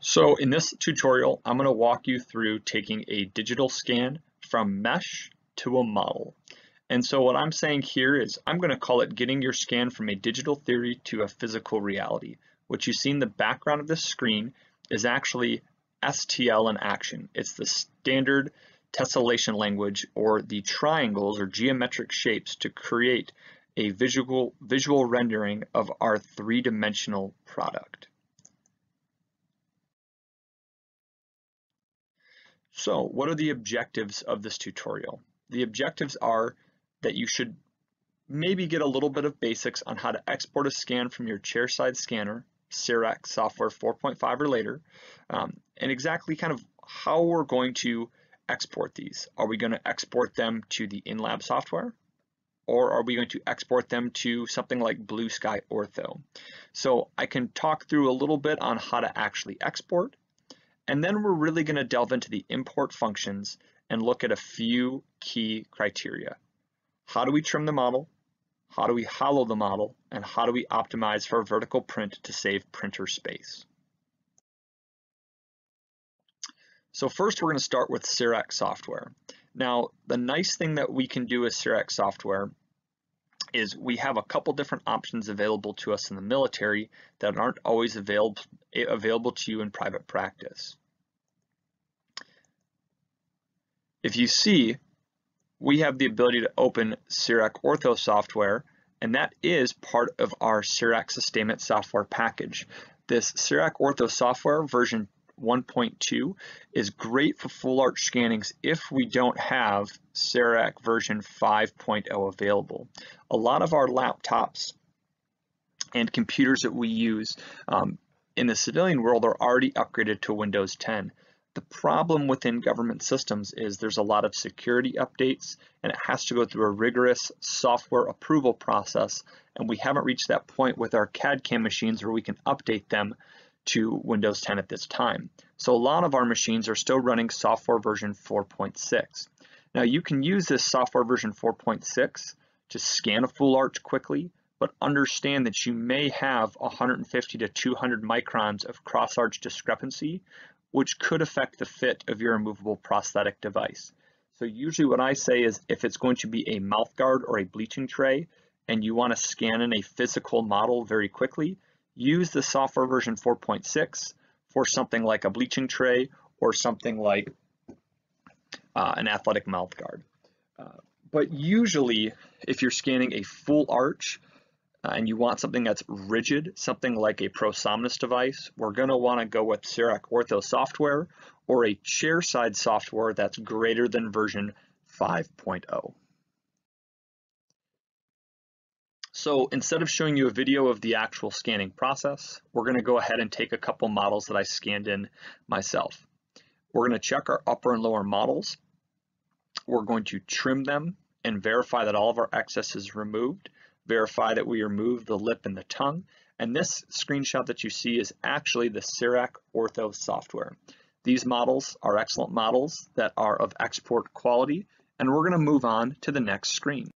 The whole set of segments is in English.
So in this tutorial, I'm going to walk you through taking a digital scan from mesh to a model. And so what I'm saying here is I'm going to call it getting your scan from a digital theory to a physical reality. What you see in the background of this screen is actually STL in action. It's the standard tessellation language or the triangles or geometric shapes to create a visual, visual rendering of our three-dimensional product. So what are the objectives of this tutorial? The objectives are that you should maybe get a little bit of basics on how to export a scan from your chairside scanner, CEREC software 4.5 or later, um, and exactly kind of how we're going to export these. Are we going to export them to the in-lab software? Or are we going to export them to something like Blue Sky Ortho? So I can talk through a little bit on how to actually export, and then we're really going to delve into the import functions and look at a few key criteria. How do we trim the model? How do we hollow the model? And how do we optimize for vertical print to save printer space? So first we're going to start with CEREC software. Now, the nice thing that we can do with CEREC software is we have a couple different options available to us in the military that aren't always available, eh, available to you in private practice. If you see, we have the ability to open CEREC Ortho software, and that is part of our CEREC sustainment software package. This CEREC Ortho software version 1.2 is great for full arch scannings if we don't have CEREC version 5.0 available. A lot of our laptops and computers that we use um, in the civilian world are already upgraded to Windows 10. The problem within government systems is there's a lot of security updates and it has to go through a rigorous software approval process and we haven't reached that point with our CAD CAM machines where we can update them to Windows 10 at this time. So a lot of our machines are still running software version 4.6. Now you can use this software version 4.6 to scan a full arch quickly, but understand that you may have 150 to 200 microns of cross arch discrepancy, which could affect the fit of your removable prosthetic device. So usually what I say is if it's going to be a mouth guard or a bleaching tray, and you want to scan in a physical model very quickly, use the software version 4.6 for something like a bleaching tray or something like uh, an athletic mouth guard. Uh, but usually, if you're scanning a full arch uh, and you want something that's rigid, something like a ProSomnus device, we're going to want to go with CEREC Ortho software or a chairside software that's greater than version 5.0. So instead of showing you a video of the actual scanning process, we're going to go ahead and take a couple models that I scanned in myself. We're going to check our upper and lower models. We're going to trim them and verify that all of our excess is removed, verify that we removed the lip and the tongue, and this screenshot that you see is actually the CEREC Ortho software. These models are excellent models that are of export quality, and we're going to move on to the next screen.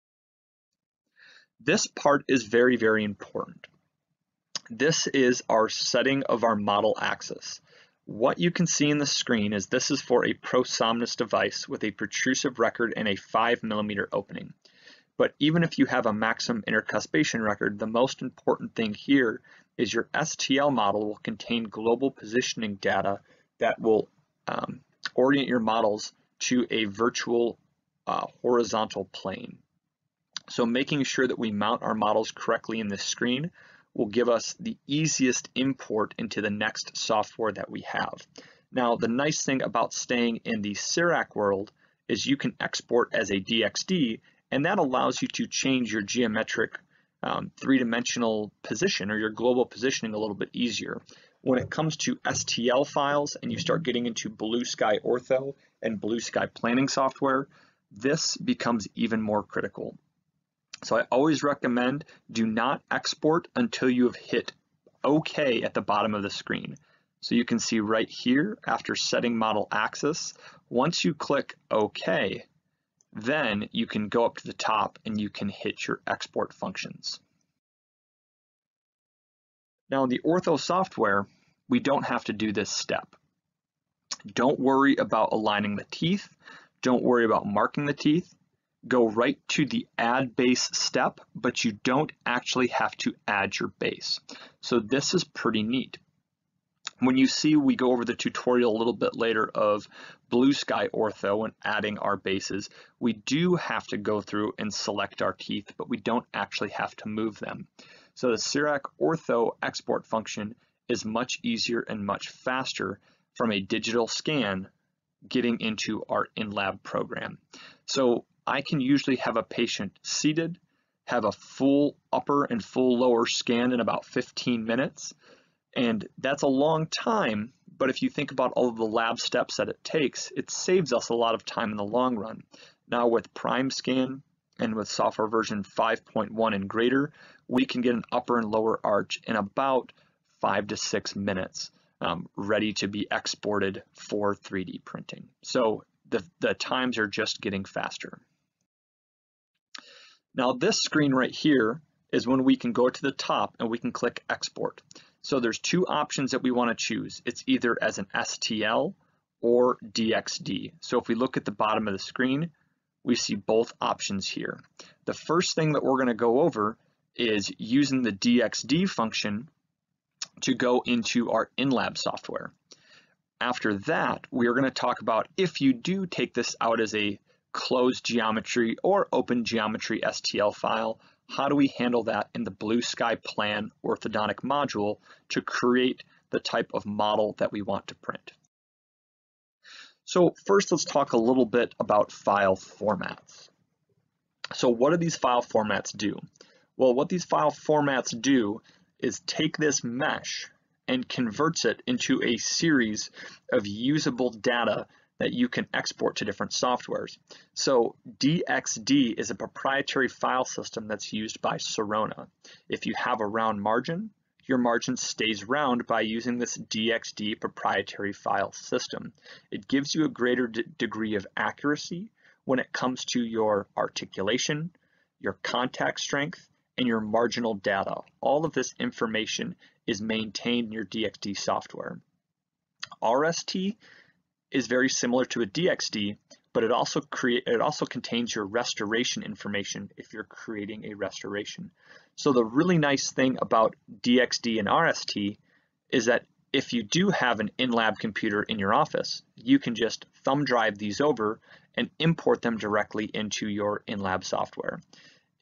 This part is very, very important. This is our setting of our model axis. What you can see in the screen is this is for a ProSomnus device with a protrusive record and a 5 millimeter opening. But even if you have a maximum intercuspation record, the most important thing here is your STL model will contain global positioning data that will um, orient your models to a virtual uh, horizontal plane. So making sure that we mount our models correctly in this screen will give us the easiest import into the next software that we have. Now, the nice thing about staying in the CEREC world is you can export as a DXD, and that allows you to change your geometric um, three-dimensional position or your global positioning a little bit easier. When it comes to STL files and you start getting into Blue Sky Ortho and Blue Sky planning software, this becomes even more critical. So I always recommend do not export until you have hit OK at the bottom of the screen. So you can see right here after setting model axis, once you click OK, then you can go up to the top and you can hit your export functions. Now in the Ortho software, we don't have to do this step. Don't worry about aligning the teeth. Don't worry about marking the teeth. Go right to the add base step, but you don't actually have to add your base. So this is pretty neat. When you see we go over the tutorial a little bit later of Blue Sky Ortho and adding our bases, we do have to go through and select our teeth, but we don't actually have to move them. So the CEREC Ortho export function is much easier and much faster from a digital scan getting into our in-lab program. So I can usually have a patient seated, have a full upper and full lower scan in about 15 minutes. And that's a long time, but if you think about all of the lab steps that it takes, it saves us a lot of time in the long run. Now with PrimeScan and with software version 5.1 and greater, we can get an upper and lower arch in about five to six minutes, um, ready to be exported for 3D printing. So the, the times are just getting faster. Now this screen right here is when we can go to the top and we can click export. So there's two options that we want to choose. It's either as an STL or DXD. So if we look at the bottom of the screen, we see both options here. The first thing that we're going to go over is using the DXD function to go into our in-lab software. After that, we are going to talk about if you do take this out as a closed geometry or open geometry STL file, how do we handle that in the Blue Sky Plan orthodontic module to create the type of model that we want to print? So first, let's talk a little bit about file formats. So what do these file formats do? Well, what these file formats do is take this mesh and converts it into a series of usable data that you can export to different softwares. So DXD is a proprietary file system that's used by Sirona. If you have a round margin, your margin stays round by using this DXD proprietary file system. It gives you a greater degree of accuracy when it comes to your articulation, your contact strength, and your marginal data. All of this information is maintained in your DXD software. RST is very similar to a DXD, but it also create it also contains your restoration information if you're creating a restoration. So the really nice thing about DXD and RST is that if you do have an in-lab computer in your office, you can just thumb drive these over and import them directly into your in-lab software.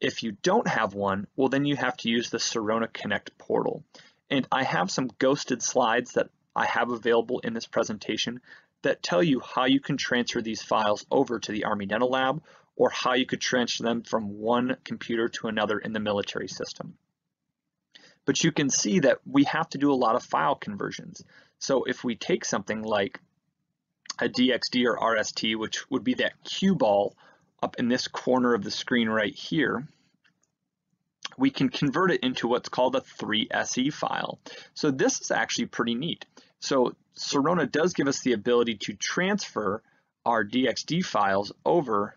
If you don't have one, well then you have to use the Sirona Connect portal. And I have some ghosted slides that I have available in this presentation that tell you how you can transfer these files over to the Army Dental Lab or how you could transfer them from one computer to another in the military system. But you can see that we have to do a lot of file conversions. So if we take something like a DXD or RST, which would be that cue ball up in this corner of the screen right here, we can convert it into what's called a 3SE file. So this is actually pretty neat. So Sirona does give us the ability to transfer our DXD files over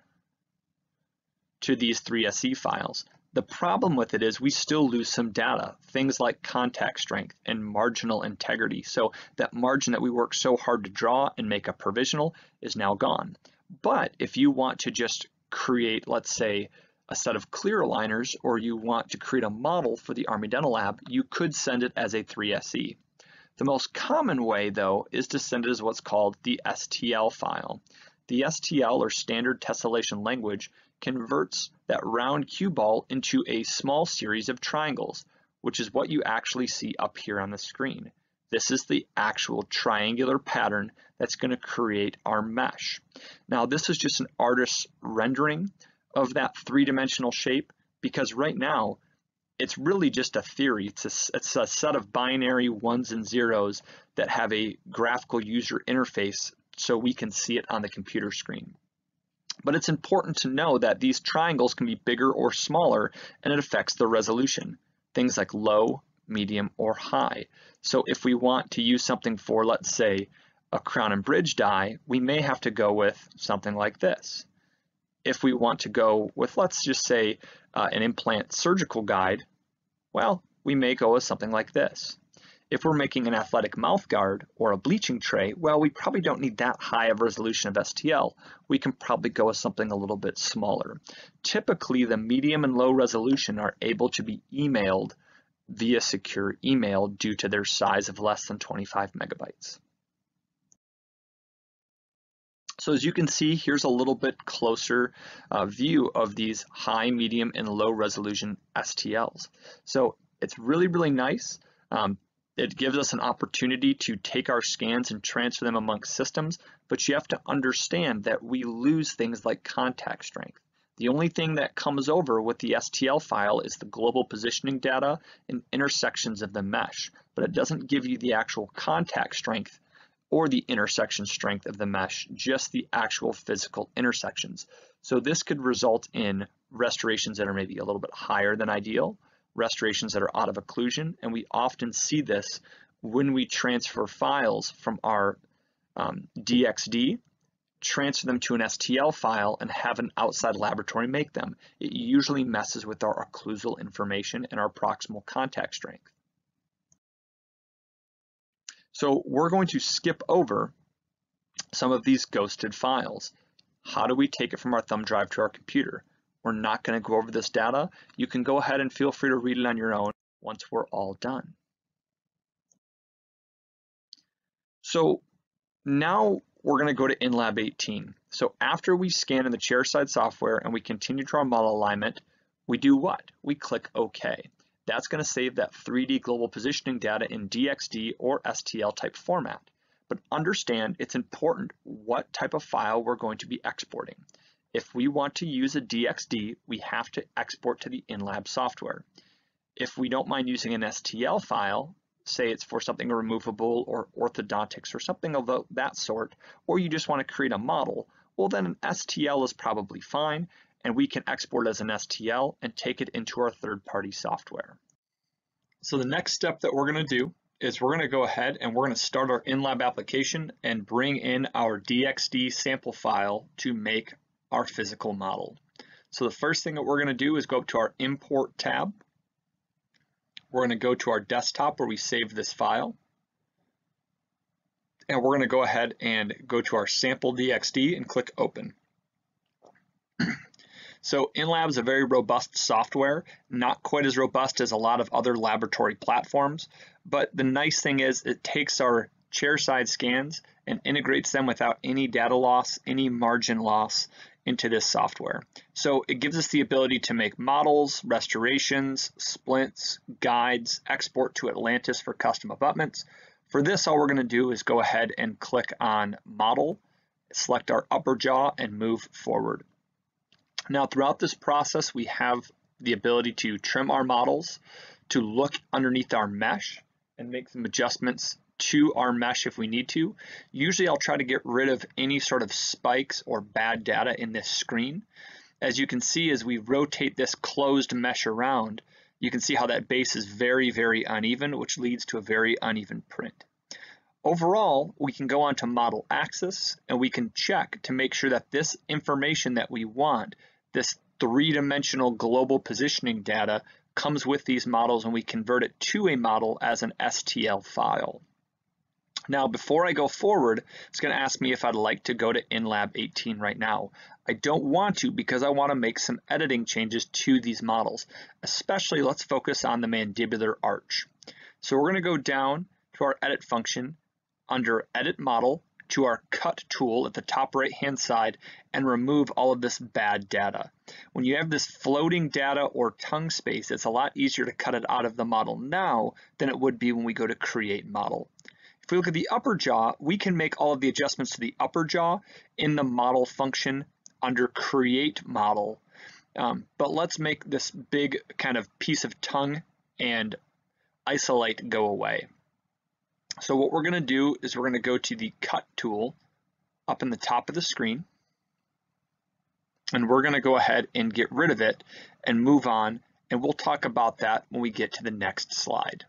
to these 3SE files. The problem with it is we still lose some data, things like contact strength and marginal integrity. So that margin that we work so hard to draw and make a provisional is now gone. But if you want to just create, let's say, a set of clear aligners, or you want to create a model for the Army Dental Lab, you could send it as a 3SE. The most common way, though, is to send it as what's called the STL file. The STL, or Standard Tessellation Language, converts that round cue ball into a small series of triangles, which is what you actually see up here on the screen. This is the actual triangular pattern that's going to create our mesh. Now, this is just an artist's rendering of that three-dimensional shape because right now it's really just a theory. It's a, it's a set of binary ones and zeros that have a graphical user interface so we can see it on the computer screen. But it's important to know that these triangles can be bigger or smaller and it affects the resolution. Things like low, medium, or high. So if we want to use something for, let's say, a crown and bridge die, we may have to go with something like this. If we want to go with, let's just say, uh, an implant surgical guide, well, we may go with something like this. If we're making an athletic mouth guard or a bleaching tray, well, we probably don't need that high of resolution of STL. We can probably go with something a little bit smaller. Typically, the medium and low resolution are able to be emailed via secure email due to their size of less than 25 megabytes. So as you can see, here's a little bit closer uh, view of these high, medium, and low resolution STLs. So it's really, really nice. Um, it gives us an opportunity to take our scans and transfer them amongst systems, but you have to understand that we lose things like contact strength. The only thing that comes over with the STL file is the global positioning data and intersections of the mesh, but it doesn't give you the actual contact strength or the intersection strength of the mesh, just the actual physical intersections. So this could result in restorations that are maybe a little bit higher than ideal, restorations that are out of occlusion, and we often see this when we transfer files from our um, DXD, transfer them to an STL file and have an outside laboratory make them. It usually messes with our occlusal information and our proximal contact strength. So we're going to skip over some of these ghosted files. How do we take it from our thumb drive to our computer? We're not going to go over this data. You can go ahead and feel free to read it on your own once we're all done. So now we're going to go to InLab 18. So after we scan in the chairside software and we continue to our model alignment, we do what? We click OK that's going to save that 3D global positioning data in DXD or STL type format. But understand it's important what type of file we're going to be exporting. If we want to use a DXD, we have to export to the InLab software. If we don't mind using an STL file, say it's for something removable or orthodontics or something of that sort, or you just want to create a model, well then an STL is probably fine and we can export as an STL and take it into our third-party software. So the next step that we're going to do is we're going to go ahead and we're going to start our InLab application and bring in our DXD sample file to make our physical model. So the first thing that we're going to do is go up to our import tab. We're going to go to our desktop where we saved this file. And we're going to go ahead and go to our sample DXD and click open. So InLab is a very robust software, not quite as robust as a lot of other laboratory platforms, but the nice thing is it takes our chairside scans and integrates them without any data loss, any margin loss into this software. So it gives us the ability to make models, restorations, splints, guides, export to Atlantis for custom abutments. For this, all we're going to do is go ahead and click on Model, select our upper jaw, and move forward. Now, throughout this process, we have the ability to trim our models, to look underneath our mesh and make some adjustments to our mesh if we need to. Usually I'll try to get rid of any sort of spikes or bad data in this screen. As you can see, as we rotate this closed mesh around, you can see how that base is very, very uneven, which leads to a very uneven print. Overall, we can go on to model axis and we can check to make sure that this information that we want this three-dimensional global positioning data comes with these models and we convert it to a model as an STL file. Now, before I go forward, it's going to ask me if I'd like to go to InLab 18 right now. I don't want to because I want to make some editing changes to these models, especially let's focus on the mandibular arch. So we're going to go down to our edit function under edit model to our cut tool at the top right hand side and remove all of this bad data. When you have this floating data or tongue space, it's a lot easier to cut it out of the model now than it would be when we go to create model. If we look at the upper jaw, we can make all of the adjustments to the upper jaw in the model function under create model. Um, but let's make this big kind of piece of tongue and isolate go away. So what we're going to do is we're going to go to the cut tool up in the top of the screen and we're going to go ahead and get rid of it and move on and we'll talk about that when we get to the next slide.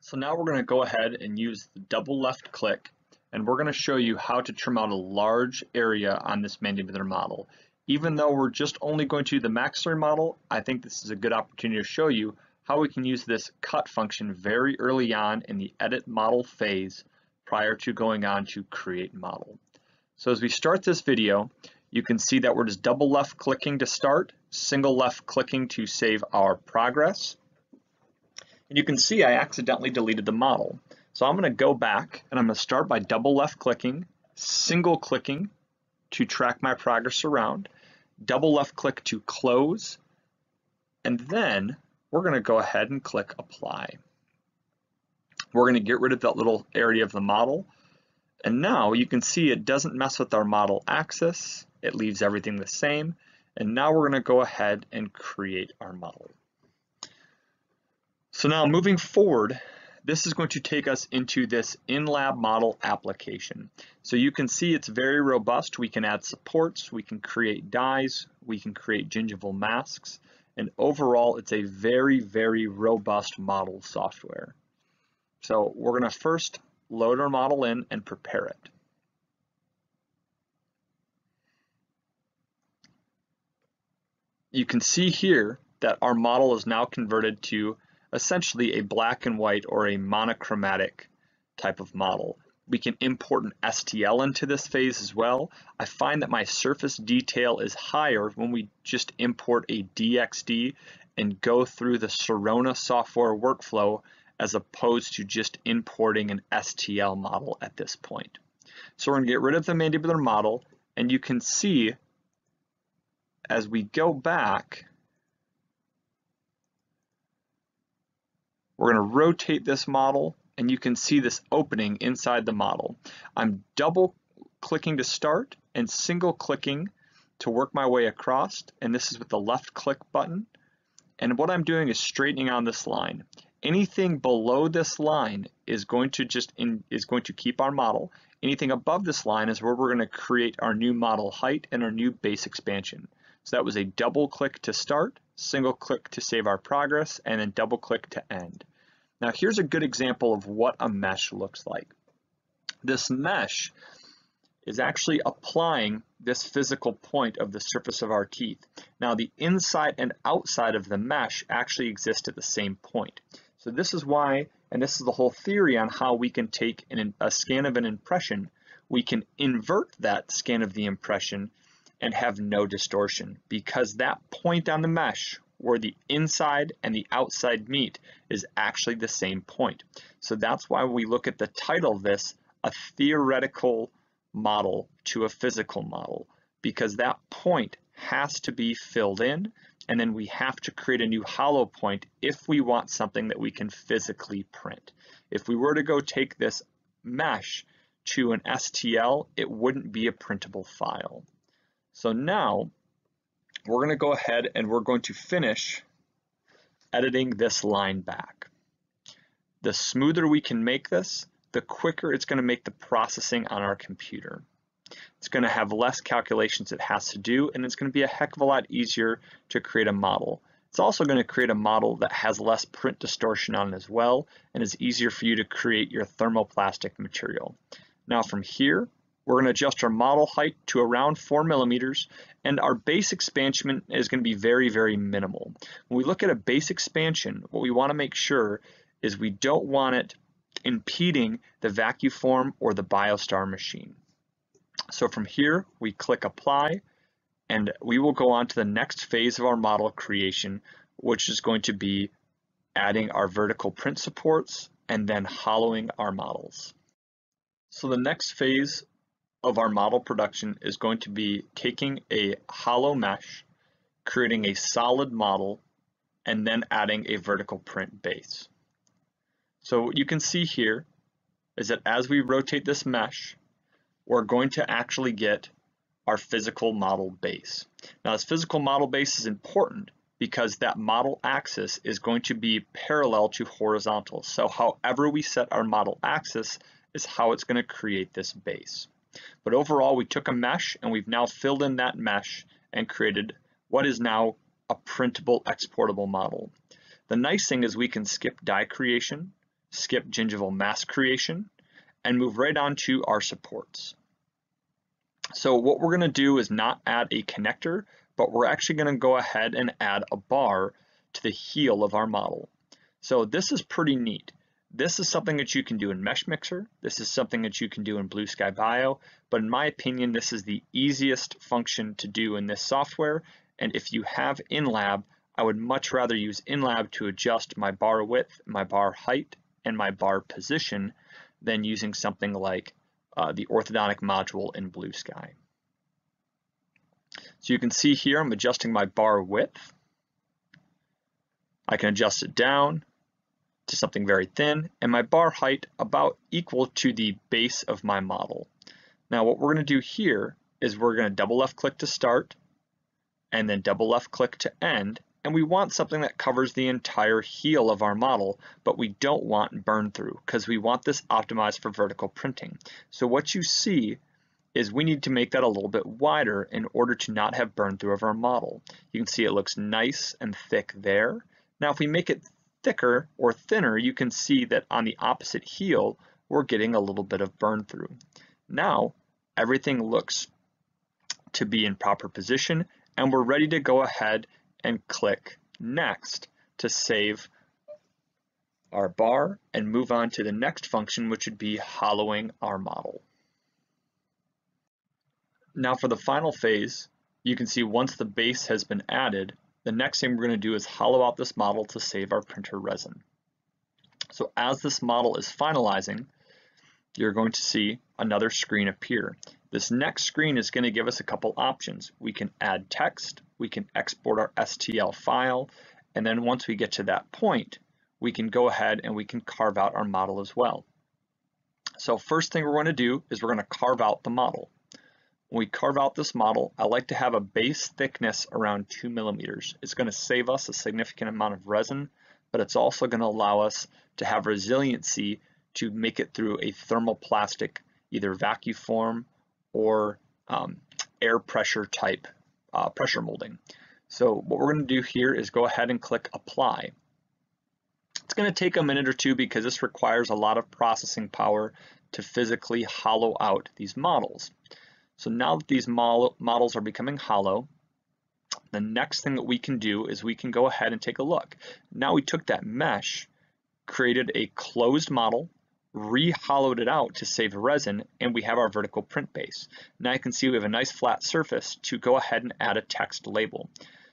So now we're going to go ahead and use the double left click and we're going to show you how to trim out a large area on this mandibular model. Even though we're just only going to the maxillary model, I think this is a good opportunity to show you how we can use this cut function very early on in the edit model phase prior to going on to create model. So as we start this video, you can see that we're just double left clicking to start, single left clicking to save our progress. And you can see I accidentally deleted the model. So I'm gonna go back and I'm gonna start by double left clicking, single clicking to track my progress around, double left click to close, and then we're gonna go ahead and click apply. We're gonna get rid of that little area of the model. And now you can see it doesn't mess with our model axis. It leaves everything the same. And now we're gonna go ahead and create our model. So now moving forward, this is going to take us into this in-lab model application. So you can see it's very robust. We can add supports, we can create dies, we can create gingival masks, and overall it's a very, very robust model software. So we're gonna first load our model in and prepare it. You can see here that our model is now converted to essentially a black and white or a monochromatic type of model. We can import an STL into this phase as well. I find that my surface detail is higher when we just import a DXD and go through the Sirona software workflow as opposed to just importing an STL model at this point. So we're gonna get rid of the mandibular model and you can see as we go back, We're going to rotate this model and you can see this opening inside the model. I'm double clicking to start and single clicking to work my way across and this is with the left click button and what I'm doing is straightening on this line. Anything below this line is going to just in, is going to keep our model. Anything above this line is where we're going to create our new model height and our new base expansion. So that was a double click to start, single click to save our progress, and then double click to end. Now here's a good example of what a mesh looks like. This mesh is actually applying this physical point of the surface of our teeth. Now the inside and outside of the mesh actually exist at the same point. So this is why, and this is the whole theory on how we can take an, a scan of an impression, we can invert that scan of the impression and have no distortion because that point on the mesh where the inside and the outside meet is actually the same point. So that's why we look at the title of this, a theoretical model to a physical model, because that point has to be filled in, and then we have to create a new hollow point if we want something that we can physically print. If we were to go take this mesh to an STL, it wouldn't be a printable file. So now we're going to go ahead and we're going to finish editing this line back. The smoother we can make this, the quicker it's going to make the processing on our computer. It's going to have less calculations it has to do, and it's going to be a heck of a lot easier to create a model. It's also going to create a model that has less print distortion on it as well, and is easier for you to create your thermoplastic material. Now from here, we're going to adjust our model height to around 4 millimeters, and our base expansion is going to be very, very minimal. When we look at a base expansion, what we want to make sure is we don't want it impeding the VacuForm or the BioStar machine. So from here, we click Apply, and we will go on to the next phase of our model creation, which is going to be adding our vertical print supports and then hollowing our models. So the next phase of our model production is going to be taking a hollow mesh, creating a solid model, and then adding a vertical print base. So what you can see here is that as we rotate this mesh, we're going to actually get our physical model base. Now this physical model base is important because that model axis is going to be parallel to horizontal. So however we set our model axis is how it's going to create this base. But overall, we took a mesh and we've now filled in that mesh and created what is now a printable exportable model. The nice thing is we can skip die creation, skip gingival mask creation, and move right on to our supports. So what we're going to do is not add a connector, but we're actually going to go ahead and add a bar to the heel of our model. So this is pretty neat. This is something that you can do in Mesh Mixer. This is something that you can do in Blue Sky Bio, but in my opinion, this is the easiest function to do in this software. And if you have InLab, I would much rather use InLab to adjust my bar width, my bar height, and my bar position than using something like uh, the orthodontic module in Blue Sky. So you can see here I'm adjusting my bar width. I can adjust it down to something very thin and my bar height about equal to the base of my model. Now what we're going to do here is we're going to double left click to start and then double left click to end and we want something that covers the entire heel of our model, but we don't want burn through because we want this optimized for vertical printing. So what you see is we need to make that a little bit wider in order to not have burn through of our model. You can see it looks nice and thick there. Now if we make it thicker or thinner, you can see that on the opposite heel, we're getting a little bit of burn through. Now everything looks to be in proper position and we're ready to go ahead and click Next to save our bar and move on to the next function, which would be hollowing our model. Now for the final phase, you can see once the base has been added, the next thing we're going to do is hollow out this model to save our printer resin. So as this model is finalizing, you're going to see another screen appear. This next screen is going to give us a couple options. We can add text, we can export our STL file, and then once we get to that point, we can go ahead and we can carve out our model as well. So first thing we're going to do is we're going to carve out the model. When we carve out this model, I like to have a base thickness around two millimeters. It's going to save us a significant amount of resin, but it's also going to allow us to have resiliency to make it through a thermoplastic, either vacuum form or um, air pressure type uh, pressure molding. So what we're going to do here is go ahead and click apply. It's going to take a minute or two because this requires a lot of processing power to physically hollow out these models. So now that these models are becoming hollow, the next thing that we can do is we can go ahead and take a look. Now we took that mesh, created a closed model re-hollowed it out to save resin, and we have our vertical print base. Now you can see we have a nice flat surface to go ahead and add a text label.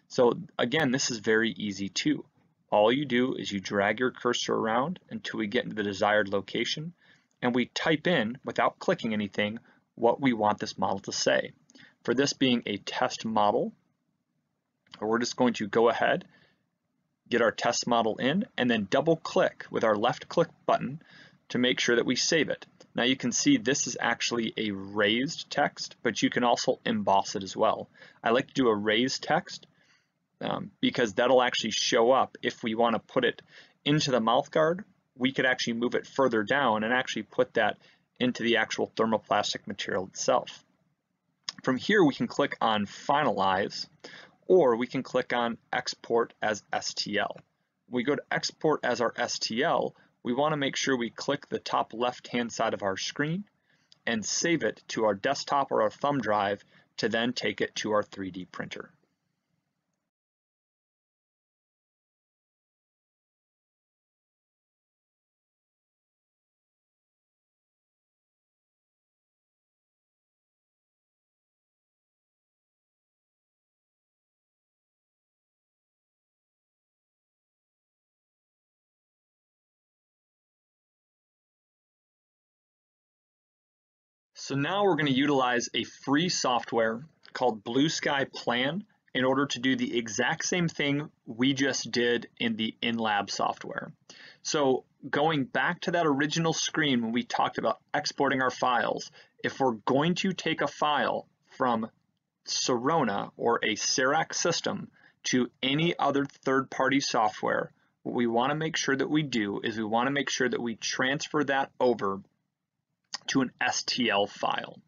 So again, this is very easy too. All you do is you drag your cursor around until we get into the desired location, and we type in, without clicking anything, what we want this model to say. For this being a test model, we're just going to go ahead, get our test model in, and then double click with our left click button to make sure that we save it. Now you can see this is actually a raised text, but you can also emboss it as well. I like to do a raised text um, because that'll actually show up if we want to put it into the mouth guard, we could actually move it further down and actually put that into the actual thermoplastic material itself. From here, we can click on Finalize, or we can click on Export as STL. We go to Export as our STL, we want to make sure we click the top left-hand side of our screen and save it to our desktop or our thumb drive to then take it to our 3D printer. So now we're going to utilize a free software called Blue Sky Plan in order to do the exact same thing we just did in the InLab software. So going back to that original screen when we talked about exporting our files, if we're going to take a file from Sirona or a CEREC system to any other third-party software, what we want to make sure that we do is we want to make sure that we transfer that over to an STL file.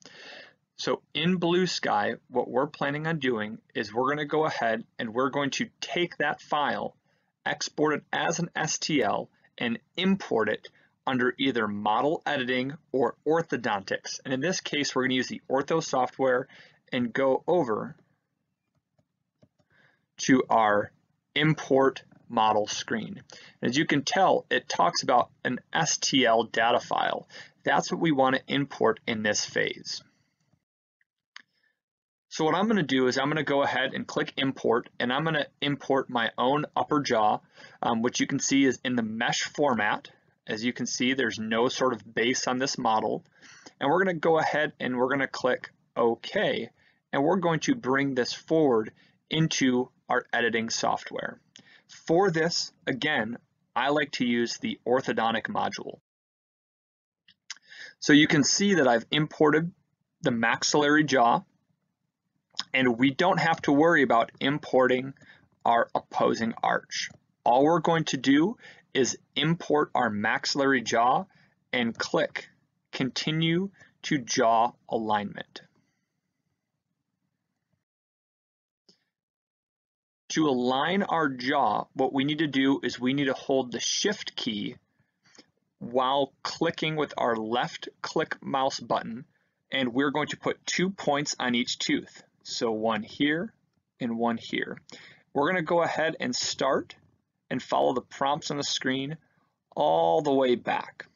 So in Blue Sky, what we're planning on doing is we're going to go ahead and we're going to take that file, export it as an STL, and import it under either model editing or orthodontics. And in this case, we're going to use the ortho software and go over to our import model screen. As you can tell, it talks about an STL data file. That's what we want to import in this phase. So what I'm going to do is I'm going to go ahead and click import and I'm going to import my own upper jaw, um, which you can see is in the mesh format. As you can see, there's no sort of base on this model. And we're going to go ahead and we're going to click OK. And we're going to bring this forward into our editing software. For this, again, I like to use the orthodontic module. So you can see that I've imported the maxillary jaw and we don't have to worry about importing our opposing arch. All we're going to do is import our maxillary jaw and click continue to jaw alignment. To align our jaw, what we need to do is we need to hold the shift key while clicking with our left click mouse button and we're going to put two points on each tooth. So one here and one here. We're going to go ahead and start and follow the prompts on the screen all the way back.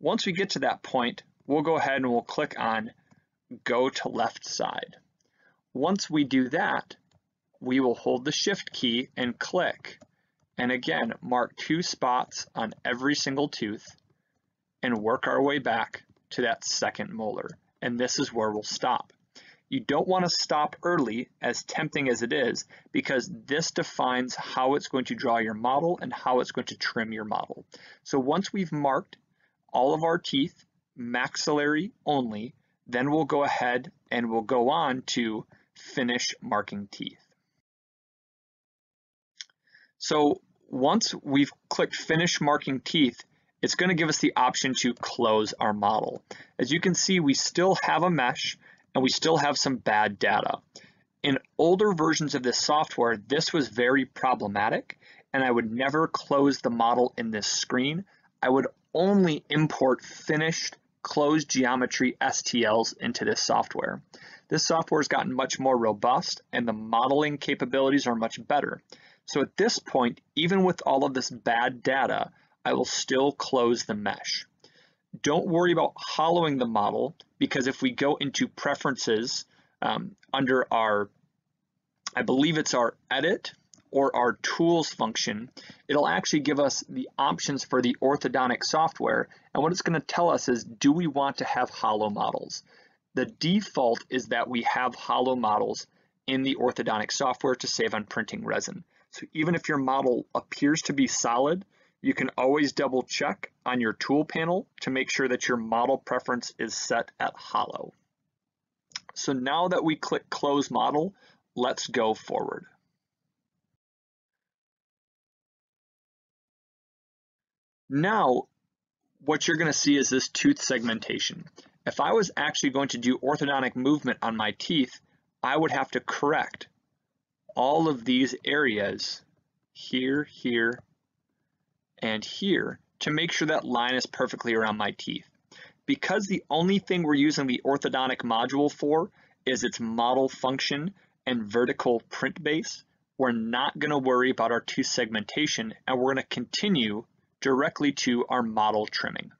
Once we get to that point, we'll go ahead and we'll click on go to left side. Once we do that, we will hold the shift key and click and again mark two spots on every single tooth and work our way back to that second molar. And this is where we'll stop. You don't want to stop early, as tempting as it is, because this defines how it's going to draw your model and how it's going to trim your model. So once we've marked all of our teeth, maxillary only, then we'll go ahead and we'll go on to finish marking teeth. So once we've clicked finish marking teeth, it's going to give us the option to close our model. As you can see, we still have a mesh, and we still have some bad data. In older versions of this software, this was very problematic, and I would never close the model in this screen. I would only import finished closed geometry STLs into this software. This software has gotten much more robust and the modeling capabilities are much better. So at this point, even with all of this bad data, I will still close the mesh. Don't worry about hollowing the model because if we go into preferences um, under our, I believe it's our edit or our tools function, it'll actually give us the options for the orthodontic software. And what it's gonna tell us is, do we want to have hollow models? The default is that we have hollow models in the orthodontic software to save on printing resin. So even if your model appears to be solid, you can always double check on your tool panel to make sure that your model preference is set at hollow. So now that we click close model, let's go forward. Now, what you're gonna see is this tooth segmentation. If I was actually going to do orthodontic movement on my teeth, I would have to correct all of these areas here, here, and here to make sure that line is perfectly around my teeth. Because the only thing we're using the orthodontic module for is its model function and vertical print base, we're not going to worry about our tooth segmentation and we're going to continue directly to our model trimming.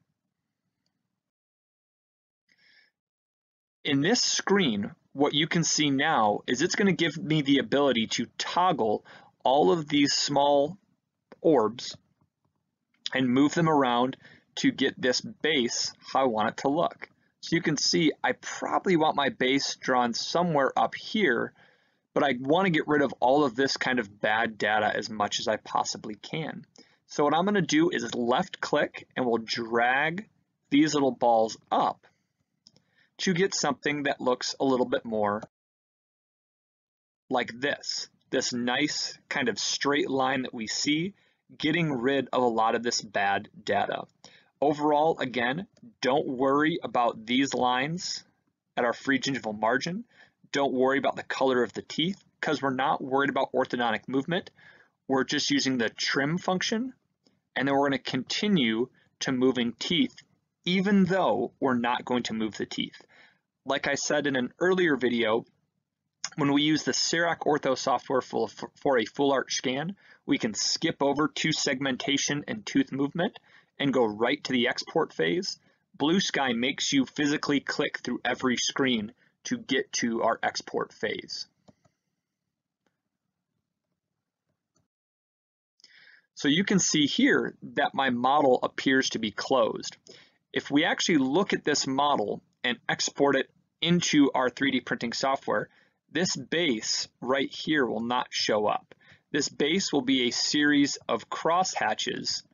In this screen, what you can see now is it's going to give me the ability to toggle all of these small orbs and move them around to get this base how I want it to look. So you can see I probably want my base drawn somewhere up here, but I want to get rid of all of this kind of bad data as much as I possibly can. So what I'm going to do is left click and we'll drag these little balls up to get something that looks a little bit more like this. This nice kind of straight line that we see getting rid of a lot of this bad data. Overall, again, don't worry about these lines at our free gingival margin. Don't worry about the color of the teeth because we're not worried about orthodontic movement. We're just using the trim function and then we're going to continue to moving teeth even though we're not going to move the teeth. Like I said in an earlier video, When we use the CEREC Ortho software for, for a full arch scan, we can skip over to segmentation and tooth movement and go right to the export phase. Blue Sky makes you physically click through every screen to get to our export phase. So you can see here that my model appears to be closed. If we actually look at this model and export it into our 3D printing software, this base right here will not show up. This base will be a series of crosshatches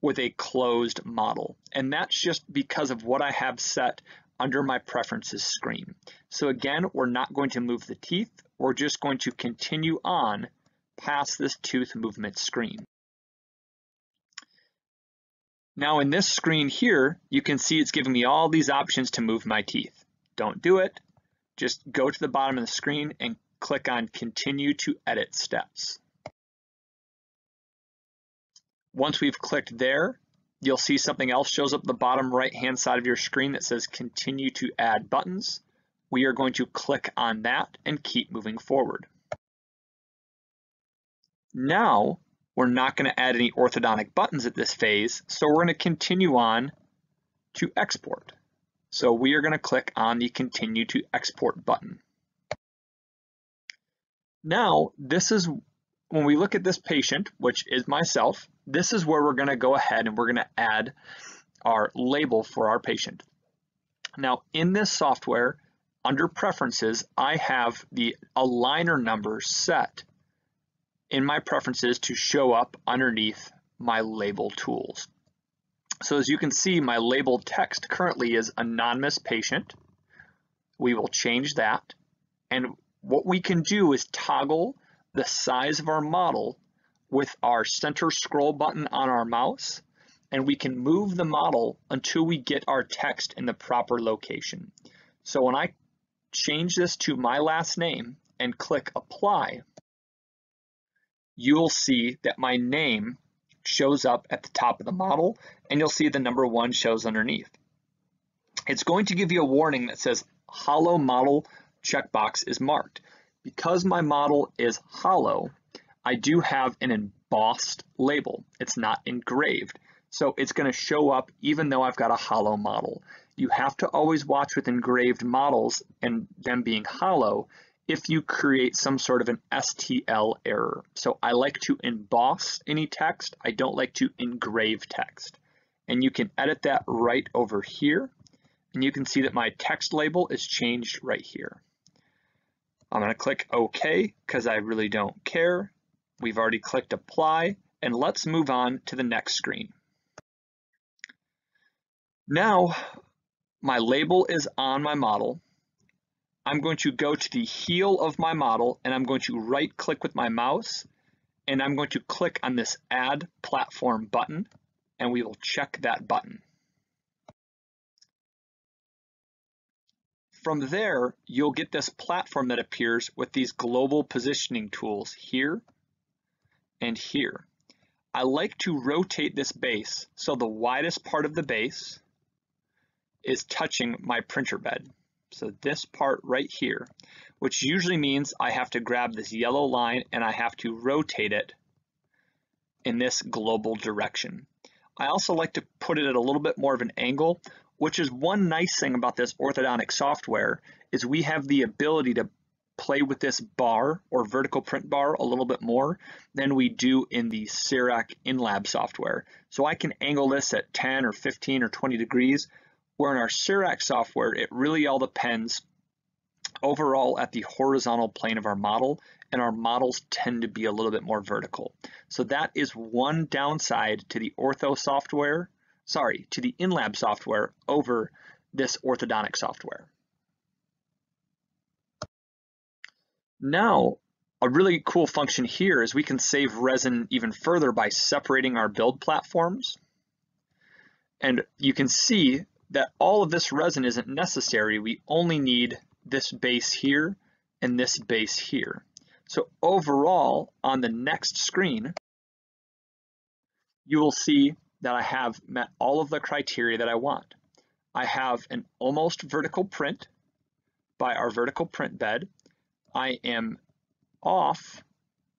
with a closed model. And that's just because of what I have set under my preferences screen. So again, we're not going to move the teeth. We're just going to continue on past this tooth movement screen. Now in this screen here, you can see it's giving me all these options to move my teeth. Don't do it. Just go to the bottom of the screen and click on continue to edit steps. Once we've clicked there, you'll see something else shows up the bottom right hand side of your screen that says continue to add buttons. We are going to click on that and keep moving forward. Now, we're not going to add any orthodontic buttons at this phase, so we're going to continue on to export. So we are going to click on the continue to export button. Now, this is when we look at this patient, which is myself, this is where we're going to go ahead and we're going to add our label for our patient. Now in this software, under preferences, I have the aligner number set in my preferences to show up underneath my label tools. So as you can see, my labeled text currently is anonymous patient. We will change that. And what we can do is toggle the size of our model with our center scroll button on our mouse and we can move the model until we get our text in the proper location. So when I change this to my last name and click apply, you'll see that my name shows up at the top of the model and you'll see the number one shows underneath. It's going to give you a warning that says hollow model checkbox is marked. Because my model is hollow, I do have an embossed label. It's not engraved. So it's going to show up even though I've got a hollow model. You have to always watch with engraved models and them being hollow if you create some sort of an STL error. So I like to emboss any text. I don't like to engrave text. And you can edit that right over here. And you can see that my text label is changed right here. I'm going to click OK because I really don't care. We've already clicked apply and let's move on to the next screen. Now my label is on my model. I'm going to go to the heel of my model and I'm going to right click with my mouse and I'm going to click on this add platform button and we will check that button. From there, you'll get this platform that appears with these global positioning tools here and here. I like to rotate this base so the widest part of the base is touching my printer bed. So this part right here, which usually means I have to grab this yellow line and I have to rotate it in this global direction. I also like to put it at a little bit more of an angle, which is one nice thing about this orthodontic software is we have the ability to play with this bar or vertical print bar a little bit more than we do in the CEREC InLab software. So I can angle this at 10 or 15 or 20 degrees, where in our CEREC software, it really all depends overall at the horizontal plane of our model, and our models tend to be a little bit more vertical. So that is one downside to the ortho software, sorry, to the InLab software over this orthodontic software. Now, a really cool function here is we can save resin even further by separating our build platforms. And you can see that all of this resin isn't necessary. We only need this base here and this base here. So overall, on the next screen, you will see that I have met all of the criteria that I want. I have an almost vertical print by our vertical print bed. I am off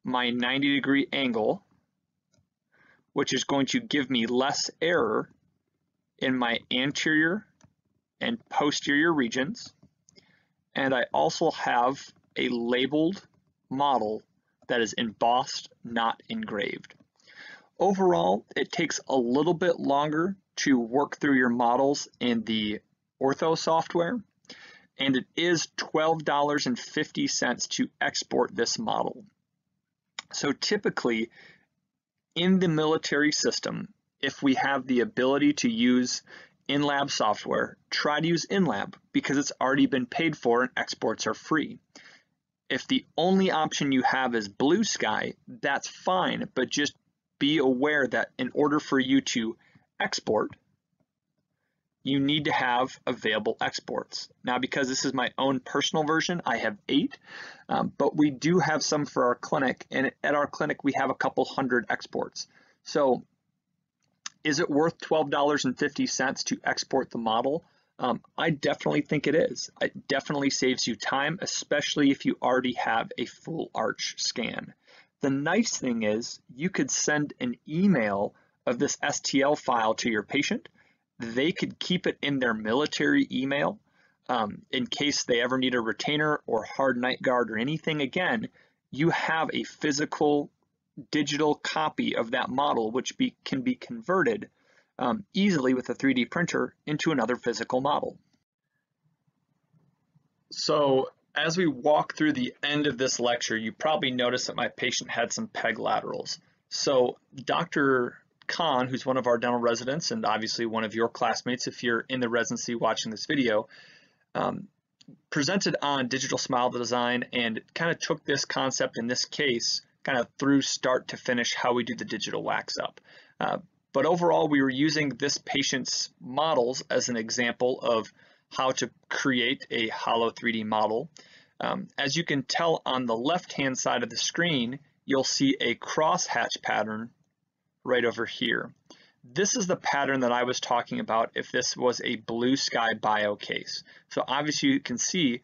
my 90 degree angle, which is going to give me less error in my anterior and posterior regions. And I also have a labeled model that is embossed, not engraved. Overall, it takes a little bit longer to work through your models in the ortho software, and it is $12.50 to export this model. So typically, in the military system, if we have the ability to use in-lab software, try to use in-lab because it's already been paid for and exports are free. If the only option you have is Blue Sky, that's fine, but just be aware that in order for you to export, you need to have available exports. Now, because this is my own personal version, I have eight, um, but we do have some for our clinic, and at our clinic, we have a couple hundred exports. So is it worth $12.50 to export the model? Um, I definitely think it is. It definitely saves you time, especially if you already have a full arch scan. The nice thing is you could send an email of this STL file to your patient. They could keep it in their military email um, in case they ever need a retainer or hard night guard or anything. Again, you have a physical digital copy of that model, which be, can be converted um, easily with a 3D printer into another physical model. So as we walk through the end of this lecture, you probably noticed that my patient had some peg laterals. So Dr. Khan, who's one of our dental residents and obviously one of your classmates if you're in the residency watching this video, um, presented on digital smile design and kind of took this concept in this case kind of through start to finish how we do the digital wax up. Uh, but overall, we were using this patient's models as an example of how to create a hollow 3D model. Um, as you can tell on the left-hand side of the screen, you'll see a crosshatch pattern right over here. This is the pattern that I was talking about if this was a blue sky bio case. So obviously you can see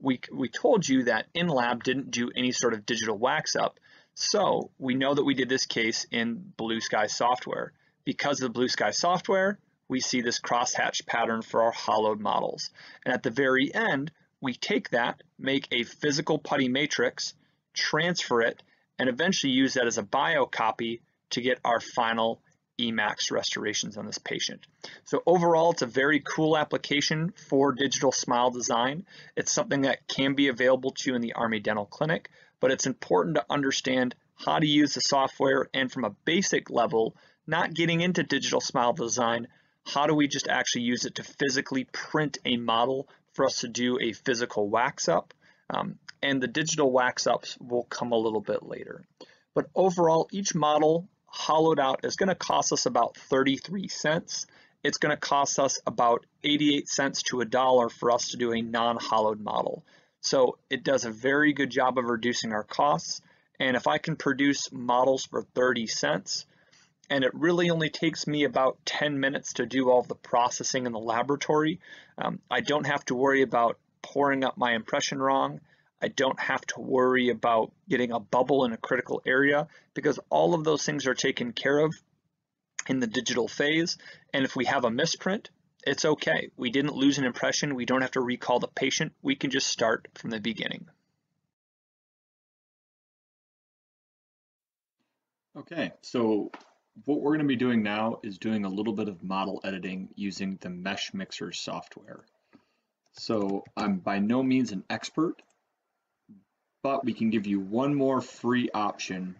we, we told you that InLab didn't do any sort of digital wax up. So we know that we did this case in Blue Sky software. Because of the Blue Sky software, we see this crosshatch pattern for our hollowed models. And at the very end, we take that, make a physical putty matrix, transfer it, and eventually use that as a bio copy to get our final Emax restorations on this patient. So overall, it's a very cool application for digital smile design. It's something that can be available to you in the Army Dental Clinic, but it's important to understand how to use the software and from a basic level, not getting into digital smile design, how do we just actually use it to physically print a model for us to do a physical wax up? Um, and the digital wax ups will come a little bit later. But overall, each model hollowed out is going to cost us about 33 cents. It's going to cost us about 88 cents to a dollar for us to do a non-hollowed model. So it does a very good job of reducing our costs. And if I can produce models for 30 cents, and it really only takes me about 10 minutes to do all the processing in the laboratory, um, I don't have to worry about pouring up my impression wrong. I don't have to worry about getting a bubble in a critical area because all of those things are taken care of in the digital phase. And if we have a misprint, it's okay. We didn't lose an impression. We don't have to recall the patient. We can just start from the beginning. Okay, so what we're going to be doing now is doing a little bit of model editing using the Mesh Mixer software. So I'm by no means an expert, but we can give you one more free option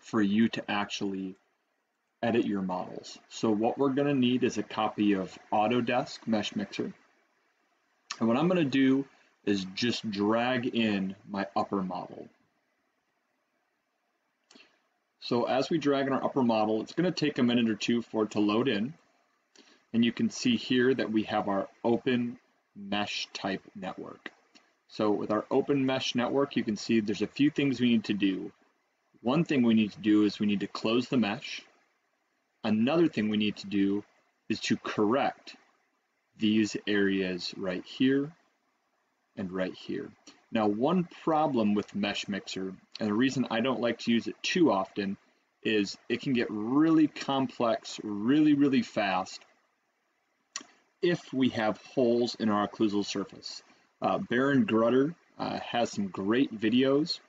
for you to actually edit your models. So what we're going to need is a copy of Autodesk Mesh Mixer. And what I'm going to do is just drag in my upper model. So as we drag in our upper model, it's going to take a minute or two for it to load in. And you can see here that we have our open mesh type network. So with our open mesh network, you can see there's a few things we need to do. One thing we need to do is we need to close the mesh. Another thing we need to do is to correct these areas right here and right here. Now, one problem with Mesh Mixer, and the reason I don't like to use it too often, is it can get really complex really, really fast if we have holes in our occlusal surface. Uh, Baron Grutter uh, has some great videos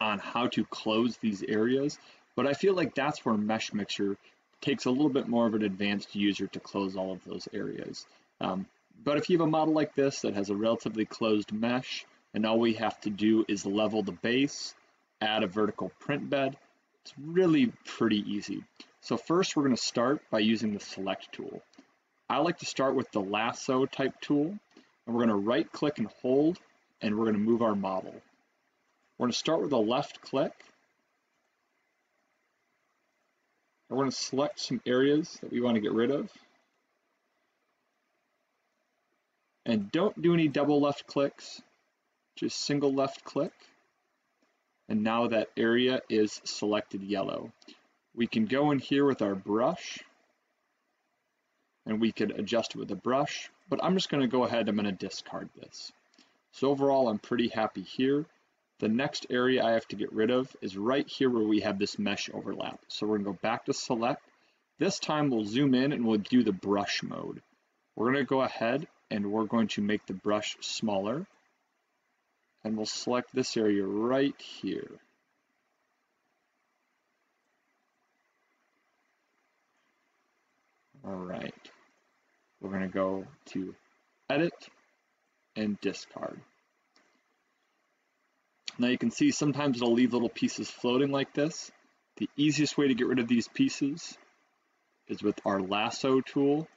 on how to close these areas, but I feel like that's where Mesh Mixer takes a little bit more of an advanced user to close all of those areas. Um, but if you have a model like this that has a relatively closed mesh, and all we have to do is level the base, add a vertical print bed, it's really pretty easy. So first we're going to start by using the select tool. I like to start with the lasso type tool, and we're going to right click and hold, and we're going to move our model. We're going to start with a left click. We're going to select some areas that we want to get rid of. And don't do any double left clicks, just single left click. And now that area is selected yellow. We can go in here with our brush and we could adjust it with a brush, but I'm just gonna go ahead, I'm gonna discard this. So overall, I'm pretty happy here. The next area I have to get rid of is right here where we have this mesh overlap. So we're gonna go back to select. This time we'll zoom in and we'll do the brush mode. We're gonna go ahead and we're going to make the brush smaller and we'll select this area right here. All right, we're going to go to edit and discard. Now you can see sometimes it'll leave little pieces floating like this. The easiest way to get rid of these pieces is with our lasso tool,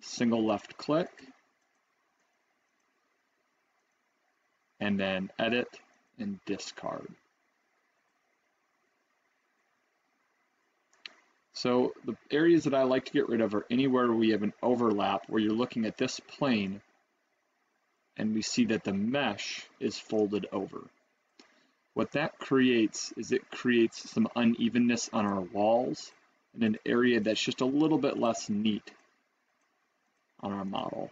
single left click, and then edit and discard. So the areas that I like to get rid of are anywhere we have an overlap where you're looking at this plane and we see that the mesh is folded over. What that creates is it creates some unevenness on our walls in an area that's just a little bit less neat on our model.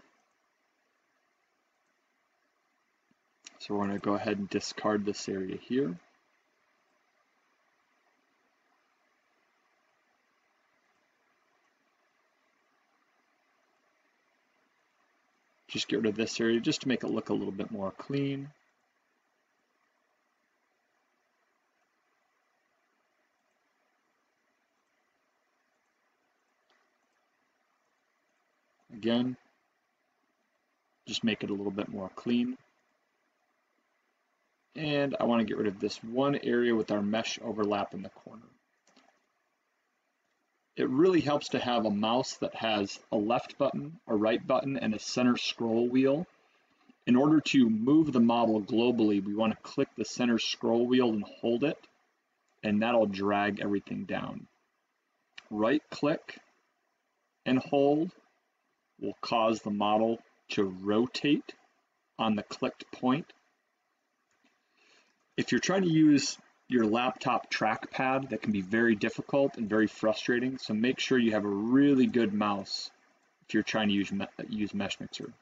So we're going to go ahead and discard this area here. Just get rid of this area just to make it look a little bit more clean. Again, just make it a little bit more clean and I want to get rid of this one area with our mesh overlap in the corner. It really helps to have a mouse that has a left button, a right button, and a center scroll wheel. In order to move the model globally, we want to click the center scroll wheel and hold it, and that'll drag everything down. Right click and hold will cause the model to rotate on the clicked point if you're trying to use your laptop trackpad, that can be very difficult and very frustrating. So make sure you have a really good mouse if you're trying to use, use Mesh Mixer.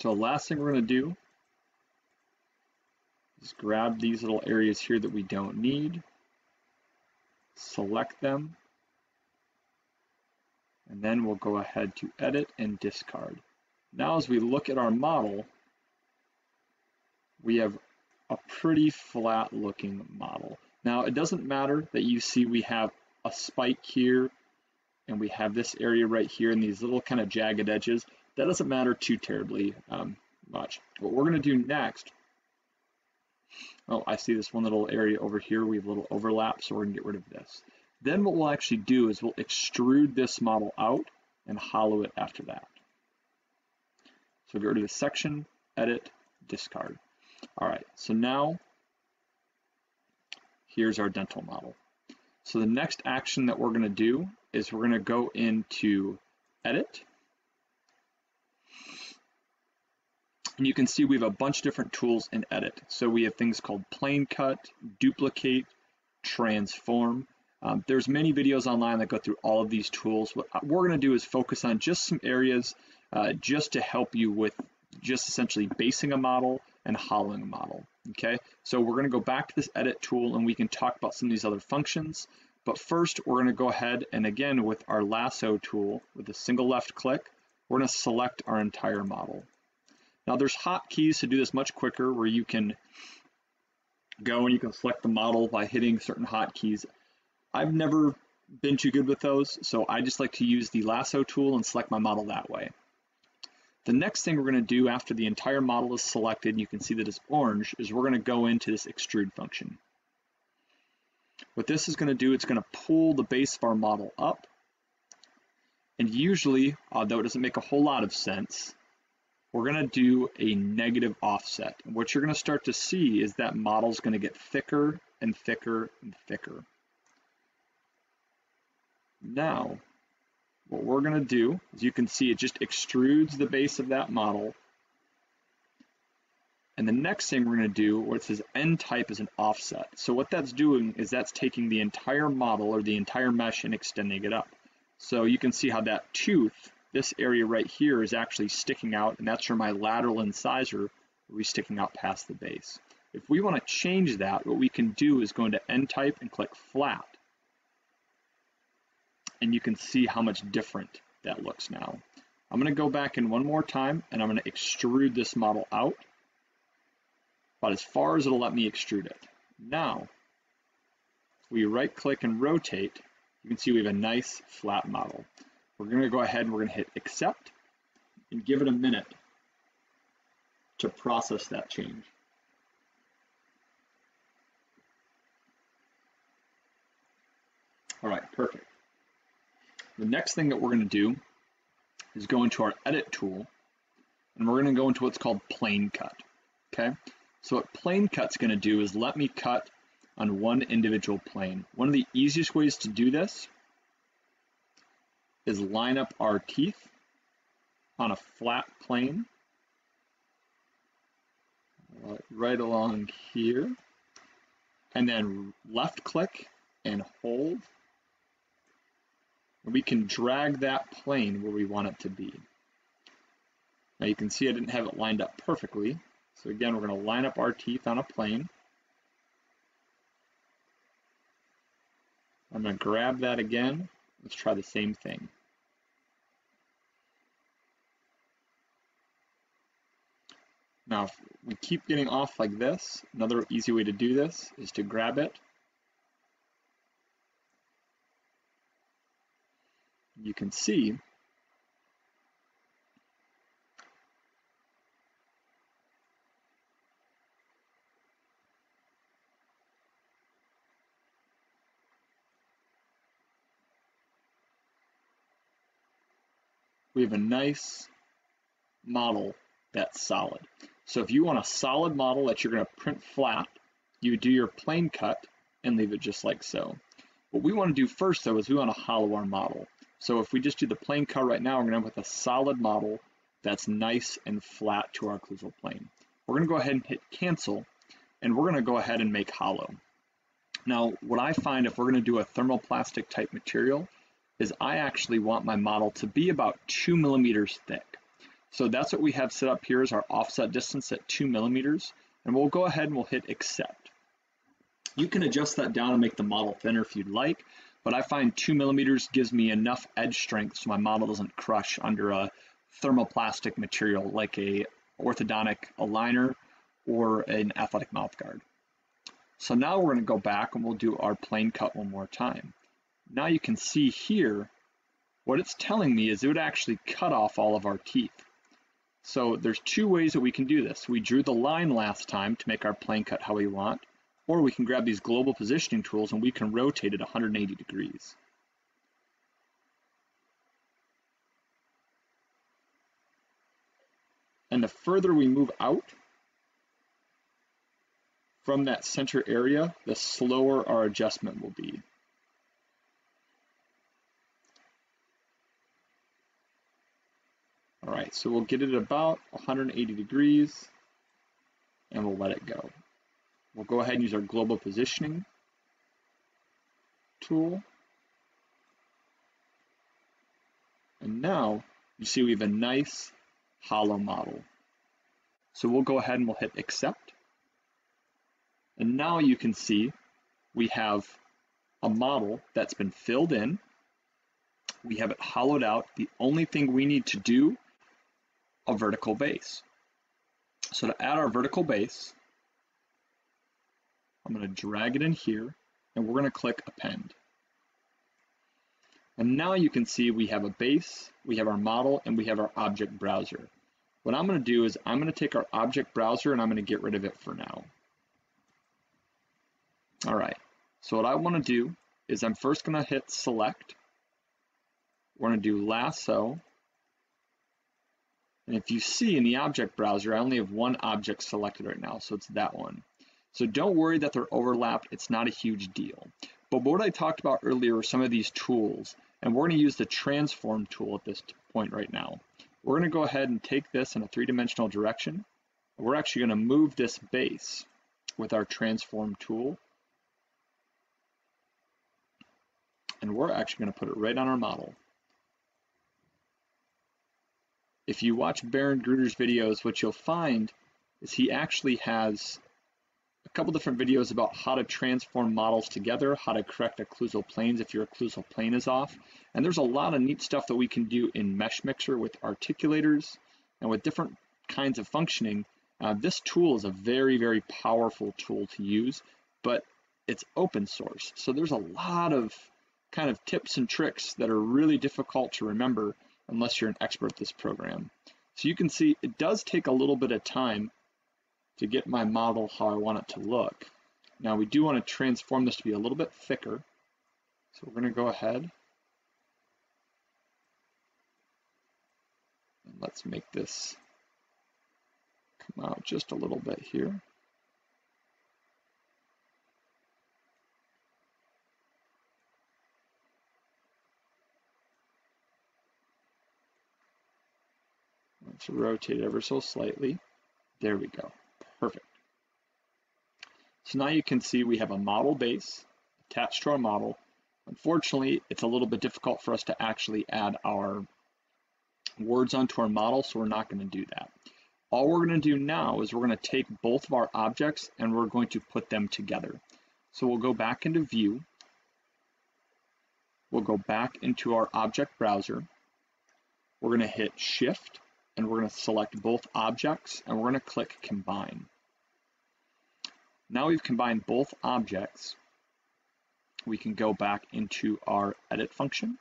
So last thing we're going to do is grab these little areas here that we don't need, select them, and then we'll go ahead to edit and discard. Now as we look at our model, we have a pretty flat looking model. Now it doesn't matter that you see we have a spike here and we have this area right here and these little kind of jagged edges. That doesn't matter too terribly um, much. What we're going to do next, oh, I see this one little area over here. We have a little overlap, so we're going to get rid of this. Then what we'll actually do is we'll extrude this model out and hollow it after that. So rid of the section, edit, discard. All right, so now here's our dental model. So the next action that we're going to do is we're going to go into edit. And you can see we have a bunch of different tools in edit. So we have things called plane cut, duplicate, transform. Um, there's many videos online that go through all of these tools. What we're going to do is focus on just some areas uh, just to help you with just essentially basing a model and hollowing a model. Okay, so we're going to go back to this edit tool and we can talk about some of these other functions. But first, we're going to go ahead and again with our lasso tool, with a single left click, we're going to select our entire model. Now there's hotkeys to do this much quicker where you can go and you can select the model by hitting certain hotkeys. I've never been too good with those, so I just like to use the lasso tool and select my model that way. The next thing we're going to do after the entire model is selected, and you can see that it's orange, is we're going to go into this extrude function. What this is going to do, it's going to pull the base of our model up, and usually, although it doesn't make a whole lot of sense, we're going to do a negative offset. And what you're going to start to see is that model is going to get thicker and thicker and thicker. Now, what we're going to do, as you can see, it just extrudes the base of that model. And the next thing we're going to do, where it says end type is an offset. So what that's doing is that's taking the entire model or the entire mesh and extending it up. So you can see how that tooth this area right here is actually sticking out, and that's where my lateral incisor will be sticking out past the base. If we want to change that, what we can do is go into end type and click flat. And you can see how much different that looks now. I'm going to go back in one more time and I'm going to extrude this model out about as far as it'll let me extrude it. Now, we right click and rotate, you can see we have a nice flat model. We're going to go ahead and we're going to hit accept and give it a minute to process that change. All right, perfect. The next thing that we're going to do is go into our edit tool and we're going to go into what's called plane cut. Okay, so what plane cut's going to do is let me cut on one individual plane. One of the easiest ways to do this is line up our teeth on a flat plane right along here and then left click and hold we can drag that plane where we want it to be. Now you can see I didn't have it lined up perfectly. So again we're going to line up our teeth on a plane. I'm going to grab that again. Let's try the same thing. Now, if we keep getting off like this, another easy way to do this is to grab it. You can see we have a nice model that's solid. So if you want a solid model that you're going to print flat, you do your plane cut and leave it just like so. What we want to do first though is we want to hollow our model. So if we just do the plane cut right now, we're going to end up with a solid model that's nice and flat to our occlusal plane. We're going to go ahead and hit cancel and we're going to go ahead and make hollow. Now what I find if we're going to do a thermoplastic type material is I actually want my model to be about two millimeters thick. So that's what we have set up here is our offset distance at two millimeters. And we'll go ahead and we'll hit accept. You can adjust that down and make the model thinner if you'd like, but I find two millimeters gives me enough edge strength so my model doesn't crush under a thermoplastic material like a orthodontic aligner or an athletic mouthguard. So now we're going to go back and we'll do our plane cut one more time. Now you can see here, what it's telling me is it would actually cut off all of our teeth. So there's two ways that we can do this. We drew the line last time to make our plane cut how we want, or we can grab these global positioning tools and we can rotate it 180 degrees. And the further we move out from that center area, the slower our adjustment will be. All right, so we'll get it about 180 degrees and we'll let it go. We'll go ahead and use our global positioning tool. And now you see we have a nice hollow model. So we'll go ahead and we'll hit accept. And now you can see we have a model that's been filled in. We have it hollowed out. The only thing we need to do, a vertical base. So to add our vertical base, I'm going to drag it in here and we're going to click append. And now you can see we have a base, we have our model, and we have our object browser. What I'm going to do is I'm going to take our object browser and I'm going to get rid of it for now. All right, so what I want to do is I'm first going to hit select. We're going to do lasso. And if you see in the object browser, I only have one object selected right now, so it's that one. So don't worry that they're overlapped, it's not a huge deal. But what I talked about earlier were some of these tools, and we're going to use the transform tool at this point right now. We're going to go ahead and take this in a three-dimensional direction. We're actually going to move this base with our transform tool. And we're actually going to put it right on our model. If you watch Baron Gruder's videos, what you'll find is he actually has a couple different videos about how to transform models together, how to correct occlusal planes if your occlusal plane is off. And there's a lot of neat stuff that we can do in Mesh Mixer with articulators and with different kinds of functioning. Uh, this tool is a very, very powerful tool to use, but it's open source. So there's a lot of kind of tips and tricks that are really difficult to remember unless you're an expert at this program. So you can see it does take a little bit of time to get my model how I want it to look. Now we do want to transform this to be a little bit thicker. So we're going to go ahead and let's make this come out just a little bit here. Let's rotate ever so slightly. There we go. Perfect. So now you can see we have a model base attached to our model. Unfortunately, it's a little bit difficult for us to actually add our words onto our model, so we're not going to do that. All we're going to do now is we're going to take both of our objects and we're going to put them together. So we'll go back into view. We'll go back into our object browser. We're going to hit shift and we're going to select both objects and we're going to click combine. Now we've combined both objects, we can go back into our edit function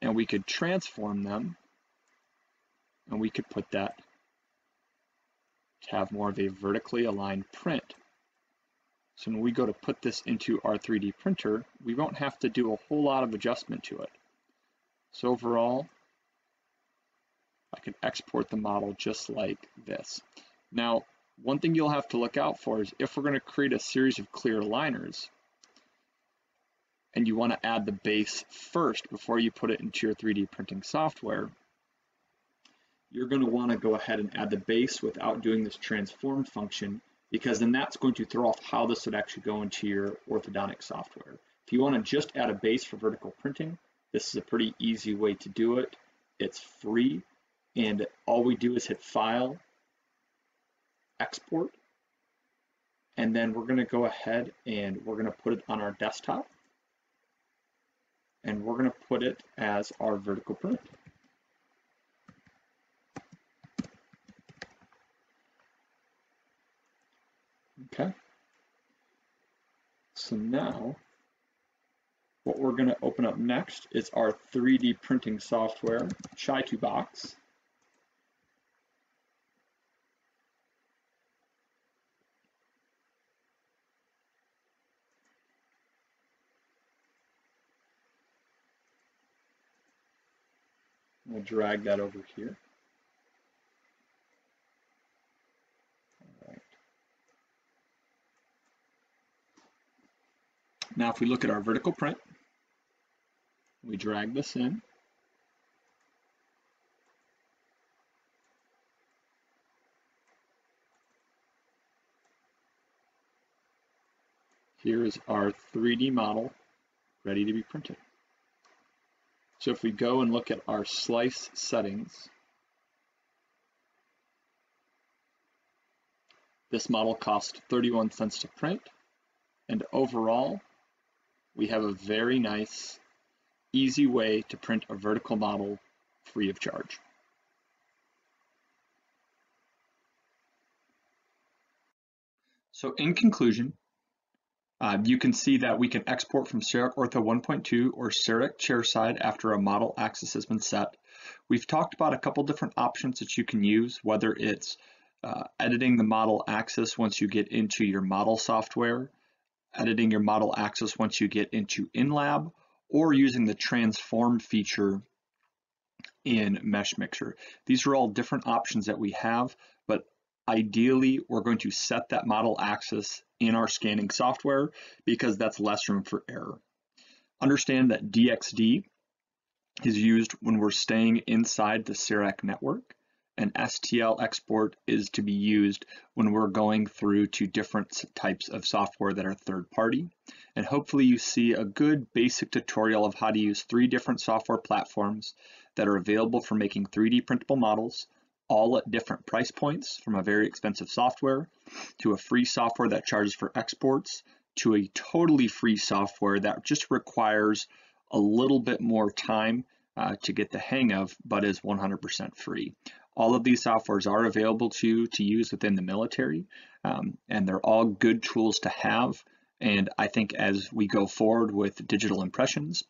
and we could transform them and we could put that to have more of a vertically aligned print. So when we go to put this into our 3D printer, we won't have to do a whole lot of adjustment to it. So overall, I can export the model just like this. Now, one thing you'll have to look out for is if we're going to create a series of clear liners, and you want to add the base first before you put it into your 3D printing software, you're going to want to go ahead and add the base without doing this transform function because then that's going to throw off how this would actually go into your orthodontic software. If you want to just add a base for vertical printing, this is a pretty easy way to do it. It's free and all we do is hit File, Export, and then we're going to go ahead and we're going to put it on our desktop and we're going to put it as our vertical print. Okay. So now what we're going to open up next is our 3D printing software, Chitubox. Drag that over here. Now if we look at our vertical print, we drag this in. Here is our 3D model ready to be printed. So if we go and look at our slice settings, this model cost 31 cents to print, and overall, we have a very nice, easy way to print a vertical model free of charge. So in conclusion, uh, you can see that we can export from CEREC Ortho 1.2 or CEREC chairside after a model axis has been set. We've talked about a couple different options that you can use, whether it's uh, editing the model axis once you get into your model software, editing your model axis once you get into InLab, or using the transform feature in Meshmixer. These are all different options that we have, but ideally we're going to set that model axis in our scanning software because that's less room for error. Understand that DXD is used when we're staying inside the CEREC network and STL export is to be used when we're going through to different types of software that are third party. And hopefully you see a good basic tutorial of how to use three different software platforms that are available for making 3D printable models, all at different price points from a very expensive software to a free software that charges for exports to a totally free software that just requires a little bit more time uh, to get the hang of, but is 100% free. All of these softwares are available to you to use within the military, um, and they're all good tools to have. And I think as we go forward with digital impressions,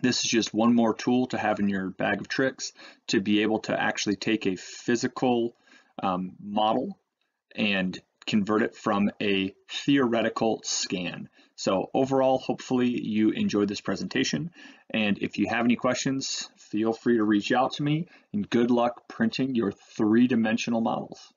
this is just one more tool to have in your bag of tricks to be able to actually take a physical um, model and convert it from a theoretical scan. So overall, hopefully you enjoyed this presentation. And if you have any questions, feel free to reach out to me and good luck printing your three-dimensional models.